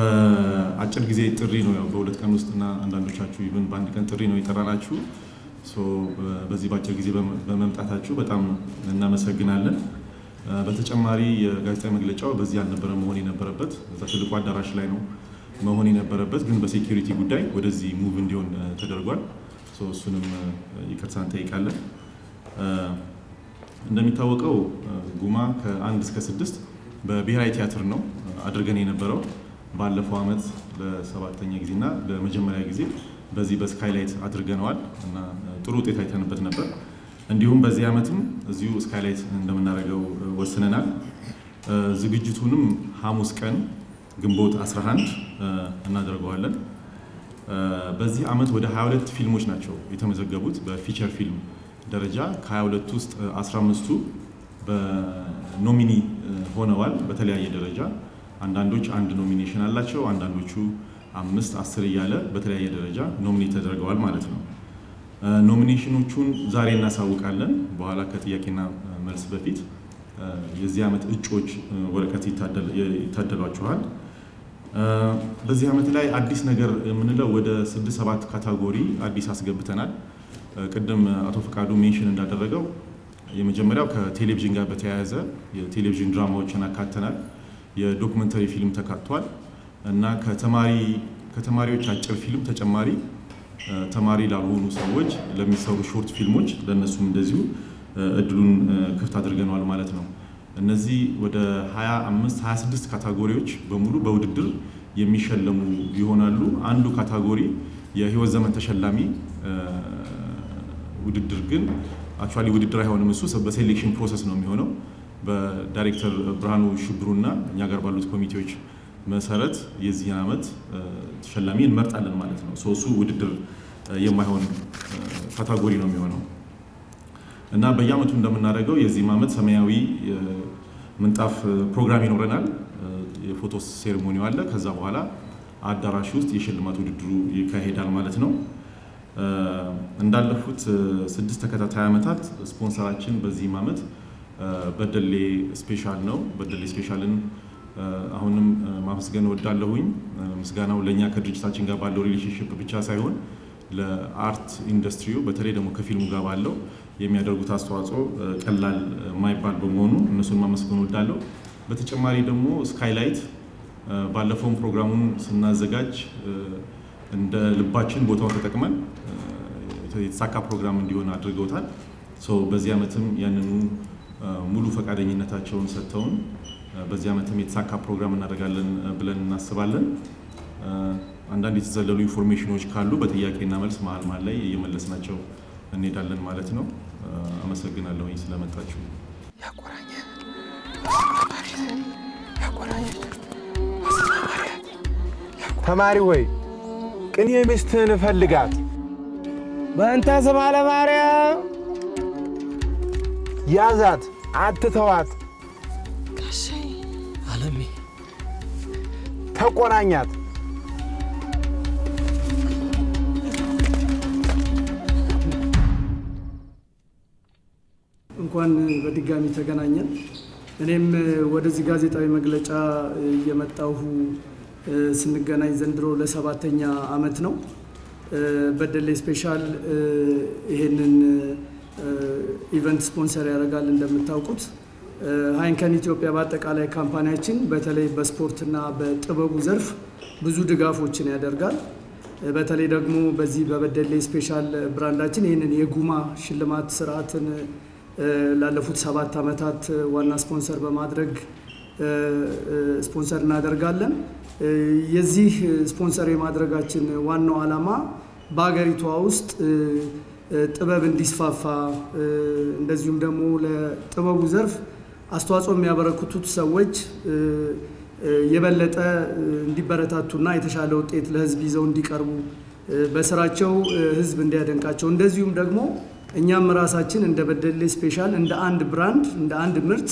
በአጭር ጊዜ ጥሪ ነው ያው በሁለት ቀን ውስጥ እና አንዳንዶቻችሁ even በአንድ ቀን ጥሪ ነው የጠራናችሁ። በዚህ በአጭር ጊዜ በመምጣታችሁ በጣም እናመሰግናለን። በተጨማሪ የጋዜጣዊ መግለጫው በዚህ አልነበረ መሆን የነበረበት እዛ ትልቁ አዳራሽ ላይ ነው መሆን የነበረበት፣ ግን በ security ጉዳይ ወደዚህ move እንዲሆን ተደርጓል። እሱንም ይቅርታ እንጠይቃለን። እንደሚታወቀው ጉማ ከአንድ እስከ ስድስት በብሔራዊ ቲያትር ነው አድርገን የነበረው ባለፈው ዓመት ለሰባተኛ ጊዜ እና ለመጀመሪያ ጊዜ በዚህ በስካይላይት አድርገነዋል እና ጥሩ ውጤት አይተንበት ነበር። እንዲሁም በዚህ ዓመትም እዚሁ ስካይላይት እንደምናደርገው ወስነናል። ዝግጅቱንም ሐሙስ ቀን ግንቦት 11 እናደርገዋለን። በዚህ ዓመት ወደ 22 ፊልሞች ናቸው የተመዘገቡት በ feature ፊልም ደረጃ ከ22 ውስጥ 15ቱ በ nominee ሆነዋል በተለያየ ደረጃ። አንዳንዶች አንድ nomination አላቸው፣ አንዳንዶቹ አምስት አስር እያለ በተለያየ ደረጃ nominate ተደርገዋል ማለት ነው። nomination ኦቹን ዛሬ እናሳውቃለን። በኋላ ከጥያቄና መልስ በፊት የዚህ ዓመት እጩዎች ወረቀት ይታደሏችኋል። በዚህ ዓመት ላይ አዲስ ነገር የምንለው ወደ ስድስት ሰባት category አዲስ አስገብተናል። ቅድም አቶ ፈቃዱ mention እንዳደረገው የመጀመሪያው ከቴሌቪዥን ጋር በተያያዘ የቴሌቪዥን ድራማዎችን አካተናል። የዶክመንተሪ ፊልም ተካቷል እና ከተማሪዎች አጭር ፊልም ተጨማሪ ተማሪ ላልሆኑ ሰዎች ለሚሰሩ short ፊልሞች ለእነሱም እንደዚሁ እድሉን ክፍት አድርገነዋል ማለት ነው። እነዚህ ወደ 25 26 category ዎች በሙሉ በውድድር የሚሸለሙ ይሆናሉ። አንዱ category የህይወት ዘመን ተሸላሚ ውድድር ግን actually ውድድር አይሆንም። እሱ በ selection process ነው የሚሆነው። በዳይሬክተር ብርሃኑ ሽብሩና እኛ ጋር ባሉት ኮሚቴዎች መሰረት የዚህን ዓመት ተሸላሚ እንመርጣለን ማለት ነው። እሱ ውድድር የማይሆን category ነው የሚሆነው እና በየዓመቱ እንደምናደርገው የዚህም ዓመት ሰማያዊ ምንጣፍ ፕሮግራም ይኖረናል። የፎቶ ceremony ው አለ። ከዛ በኋላ አዳራሽ ውስጥ የሽልማት ውድድሩ ይካሄዳል ማለት ነው። እንዳለፉት ስድስት ተከታታይ ዓመታት ስፖንሰራችን በዚህም ዓመት በደሌ ስፔሻል ነው። በደሌ ስፔሻልን አሁንም ማመስገን እወዳለሁኝ። ምስጋናው ለእኛ ከድርጅታችን ጋር ባለው relationship ብቻ ሳይሆን ለ art ኢንዱስትሪው በተለይ ደግሞ ከፊልሙ ጋር ባለው የሚያደርጉት አስተዋጽኦ ቀላል የማይባል በመሆኑ እነሱን ማመስገን እወዳለሁ። በተጨማሪ ደግሞ ስካይላይት ባለፈውን ፕሮግራሙን ስናዘጋጅ እንደ ልባችን ቦታውን ተጠቅመን የተሳካ ፕሮግራም እንዲሆን አድርገውታል። በዚህ ዓመትም ያንኑ ሙሉ ፈቃደኝነታቸውን ሰጥተውን በዚህ ዓመትም የተሳካ ፕሮግራም እናደርጋለን ብለን እናስባለን። አንዳንድ የተዘለሉ information ኦች ካሉ በጥያቄና መልስ መሀል መሀል ላይ እየመለስናቸው እንሄዳለን ማለት ነው። አመሰግናለሁኝ ስለመጣችሁ። ተማሪ ሆይ ቅኔ ሚስትህን እፈልጋት በእንተ ስማ ለማርያም ያዛት፣ አትተዋት፣ ጋሼ አለሜ ተቆናኛት። እንኳን በድጋሚ ተገናኘን። እኔም ወደዚህ ጋዜጣዊ መግለጫ የመጣሁ ስንገናኝ ዘንድሮ ለሰባተኛ ዓመት ነው። በደሌ ስፔሻል ይሄንን event ስፖንሰር ያደርጋል። እንደምታውቁት ሃይንከን ኢትዮጵያ በአጠቃላይ company ያችን በተለይ በስፖርትና በጥበቡ ዘርፍ ብዙ ድጋፎችን ያደርጋል። በተለይ ደግሞ በዚህ በበደሌ ስፔሻል brand ኣችን ይህንን የጉማ ሽልማት ስርዓትን ላለፉት ሰባት ዓመታት ዋና ስፖንሰር በማድረግ ስፖንሰር እናደርጋለን። የዚህ ስፖንሰር የማድረጋችን ዋናው ዓላማ በሀገሪቷ ውስጥ ጥበብ እንዲስፋፋ እንደዚሁም ደግሞ ለጥበቡ ዘርፍ አስተዋጽኦ የሚያበረክቱት ሰዎች የበለጠ እንዲበረታቱና የተሻለ ውጤት ለሕዝብ ይዘው እንዲቀርቡ በስራቸው ሕዝብ እንዲያደንቃቸው እንደዚሁም ደግሞ እኛም ራሳችን እንደ በደሌ ስፔሻል እንደ አንድ brand እንደ አንድ ምርት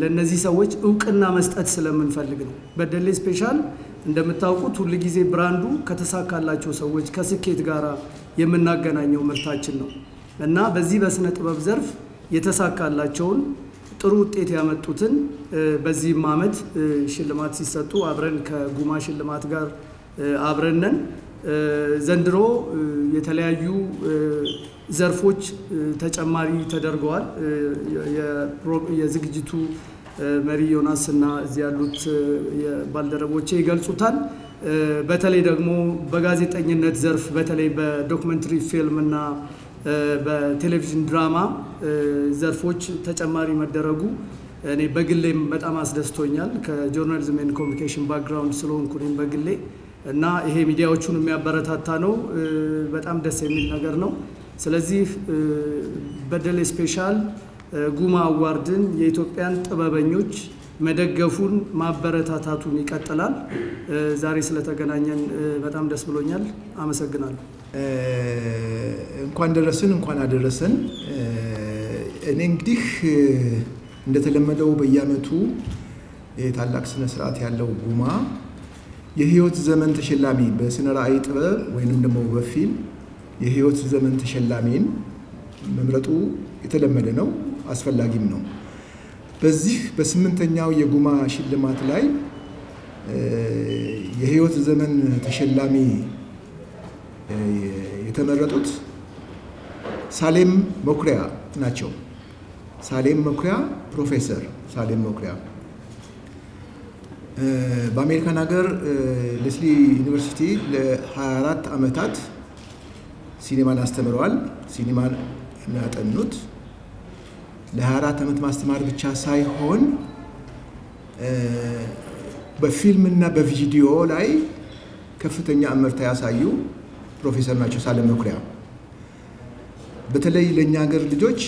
ለእነዚህ ሰዎች እውቅና መስጠት ስለምንፈልግ ነው። በደሌ ስፔሻል እንደምታውቁት ሁል ጊዜ brand ኡ ከተሳካላቸው ሰዎች ከስኬት ጋር የምናገናኘው ምርታችን ነው እና በዚህ በስነ ጥበብ ዘርፍ የተሳካላቸውን ጥሩ ውጤት ያመጡትን በዚህም ዓመት ሽልማት ሲሰጡ አብረን ከጉማ ሽልማት ጋር አብረን ነን። ዘንድሮ የተለያዩ ዘርፎች ተጨማሪ ተደርገዋል። የዝግጅቱ መሪ ዮናስ እና እዚህ ያሉት ባልደረቦቼ ይገልጹታል። በተለይ ደግሞ በጋዜጠኝነት ዘርፍ በተለይ በዶክመንተሪ ፊልም እና በቴሌቪዥን ድራማ ዘርፎች ተጨማሪ መደረጉ እኔ በግሌም በጣም አስደስቶኛል። ከ journalism and communication background ስለሆንኩ እኔም በግሌ እና ይሄ ሚዲያዎቹን የሚያበረታታ ነው። በጣም ደስ የሚል ነገር ነው። ስለዚህ በደሌ ስፔሻል ጉማ አዋርድን የኢትዮጵያን ጥበበኞች መደገፉን ማበረታታቱን ይቀጥላል። ዛሬ ስለተገናኘን በጣም ደስ ብሎኛል። አመሰግናለሁ። እንኳን ደረስን፣ እንኳን አደረሰን። እኔ እንግዲህ እንደተለመደው በየዓመቱ ታላቅ ስነ ስርዓት ያለው ጉማ የህይወት ዘመን ተሸላሚ በስነ ራእይ ጥበብ ወይንም ደግሞ በፊልም የህይወት ዘመን ተሸላሚን መምረጡ የተለመደ ነው፣ አስፈላጊም ነው። በዚህ በስምንተኛው የጉማ ሽልማት ላይ የህይወት ዘመን ተሸላሚ የተመረጡት ሳሌም መኩሪያ ናቸው። ሳሌም መኩሪያ ፕሮፌሰር ሳሌም መኩሪያ በአሜሪካን ሀገር ሌስሊ ዩኒቨርሲቲ ለ24 ዓመታት ሲኒማን አስተምረዋል። ሲኒማን የሚያጠኑት ለ24 ዓመት ማስተማር ብቻ ሳይሆን በፊልምና በቪዲዮ ላይ ከፍተኛ እመርታ ያሳዩ ፕሮፌሰር ናቸው ሳሌም መኩሪያ። በተለይ ለእኛ ሀገር ልጆች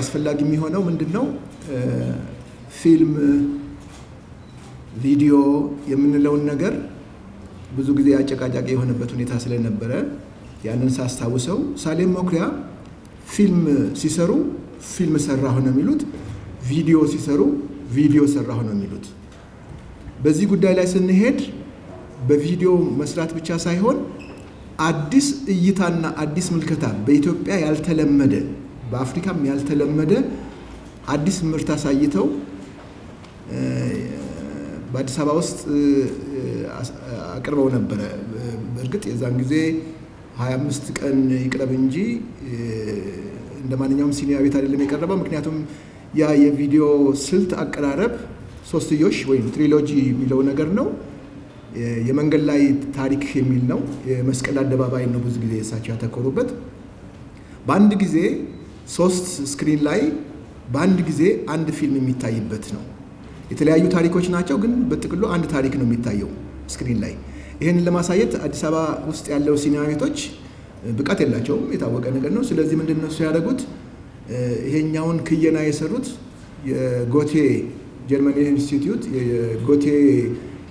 አስፈላጊ የሚሆነው ምንድን ነው? ፊልም፣ ቪዲዮ የምንለውን ነገር ብዙ ጊዜ አጨቃጫቂ የሆነበት ሁኔታ ስለነበረ ያንን ሳስታውሰው ሳሌም መኩሪያ ፊልም ሲሰሩ ፊልም ሰራሁ ነው የሚሉት፣ ቪዲዮ ሲሰሩ ቪዲዮ ሰራሁ ነው የሚሉት። በዚህ ጉዳይ ላይ ስንሄድ በቪዲዮ መስራት ብቻ ሳይሆን አዲስ እይታና አዲስ ምልከታ በኢትዮጵያ ያልተለመደ በአፍሪካም ያልተለመደ አዲስ ምርት አሳይተው በአዲስ አበባ ውስጥ አቅርበው ነበረ። በእርግጥ የዛን ጊዜ 25 ቀን ይቅረብ እንጂ እንደ ማንኛውም ሲኒማ ቤት አይደለም የቀረበው። ምክንያቱም ያ የቪዲዮ ስልት አቀራረብ ሶስትዮሽ ወይም trilogy የሚለው ነገር ነው። የመንገድ ላይ ታሪክ የሚል ነው። የመስቀል አደባባይ ነው ብዙ ጊዜ እሳቸው ያተኮሩበት። በአንድ ጊዜ ሶስት screen ላይ በአንድ ጊዜ አንድ ፊልም የሚታይበት ነው። የተለያዩ ታሪኮች ናቸው፣ ግን በጥቅሉ አንድ ታሪክ ነው የሚታየው screen ላይ። ይህንን ለማሳየት አዲስ አበባ ውስጥ ያለው ሲኒማ ቤቶች ብቃት የላቸውም፣ የታወቀ ነገር ነው። ስለዚህ ምንድን ነው እሱ ያደረጉት? ይሄኛውን ክየና የሰሩት የጎቴ ጀርመን ኢንስቲትዩት የጎቴ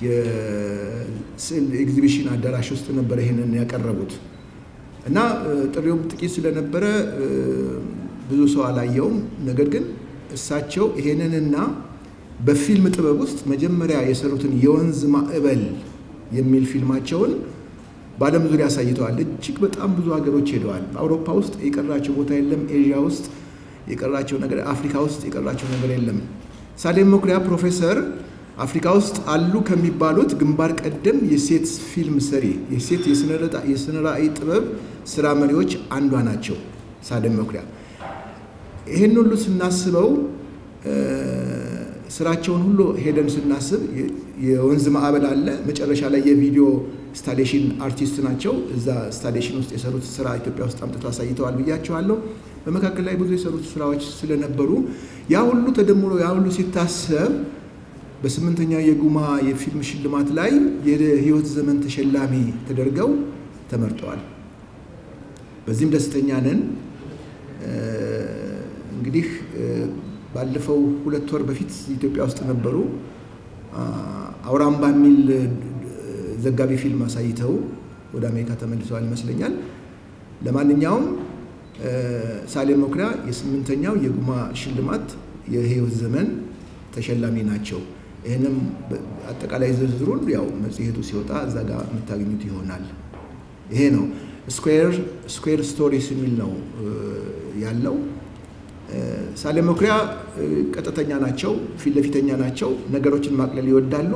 የስዕል ኤግዚቢሽን አዳራሽ ውስጥ ነበረ ይሄንን ያቀረቡት እና ጥሪውም ጥቂት ስለነበረ ብዙ ሰው አላየውም። ነገር ግን እሳቸው ይሄንንና በፊልም ጥበብ ውስጥ መጀመሪያ የሰሩትን የወንዝ ማዕበል የሚል ፊልማቸውን በዓለም ዙሪያ አሳይተዋል። እጅግ በጣም ብዙ ሀገሮች ሄደዋል። በአውሮፓ ውስጥ የቀራቸው ቦታ የለም። ኤዥያ ውስጥ የቀራቸው ነገር፣ አፍሪካ ውስጥ የቀራቸው ነገር የለም። ሳሌም መኩሪያ ፕሮፌሰር አፍሪካ ውስጥ አሉ ከሚባሉት ግንባር ቀደም የሴት ፊልም ሰሪ የሴት የስነ ራእይ ጥበብ ስራ መሪዎች አንዷ ናቸው ሳሌም መኩሪያ። ይህን ሁሉ ስናስበው ስራቸውን ሁሉ ሄደን ስናስብ የወንዝ ማዕበል አለ። መጨረሻ ላይ የ video installation artist ናቸው። እዛ installation ውስጥ የሰሩት ስራ ኢትዮጵያ ውስጥ አምጥቶ አሳይተዋል ብያቸዋለሁ። በመካከል ላይ ብዙ የሰሩት ስራዎች ስለነበሩ ያ ሁሉ ተደምሮ ያ ሁሉ ሲታሰብ በስምንተኛው የጉማ የፊልም ሽልማት ላይ የህይወት ዘመን ተሸላሚ ተደርገው ተመርጠዋል። በዚህም ደስተኛ ነን። እንግዲህ ባለፈው ሁለት ወር በፊት ኢትዮጵያ ውስጥ ነበሩ። አውራምባ የሚል ዘጋቢ ፊልም አሳይተው ወደ አሜሪካ ተመልሰዋል ይመስለኛል። ለማንኛውም ሳሌም መኩሪያ የስምንተኛው የጉማ ሽልማት የህይወት ዘመን ተሸላሚ ናቸው። ይህንም አጠቃላይ ዝርዝሩን ያው መጽሔቱ ሲወጣ እዛ ጋር የምታገኙት ይሆናል። ይሄ ነው Square Stories የሚል ነው ያለው። ሳሌም መኩሪያ ቀጥተኛ ናቸው፣ ፊት ለፊተኛ ናቸው፣ ነገሮችን ማቅለል ይወዳሉ፣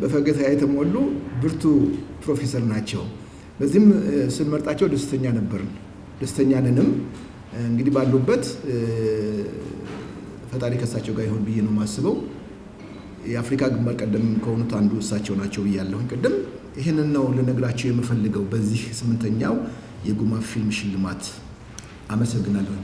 በፈገግታ የተሞሉ ብርቱ ፕሮፌሰር ናቸው። በዚህም ስንመርጣቸው ደስተኛ ነበርን፣ ደስተኛ ነንም። እንግዲህ ባሉበት ፈጣሪ ከእሳቸው ጋር ይሆን ብዬ ነው የማስበው። የአፍሪካ ግንባር ቀደም ከሆኑት አንዱ እሳቸው ናቸው ብያለሁኝ ቅድም። ይህንን ነው ልነግራቸው የምፈልገው በዚህ ስምንተኛው የጉማ ፊልም ሽልማት። አመሰግናለሁ።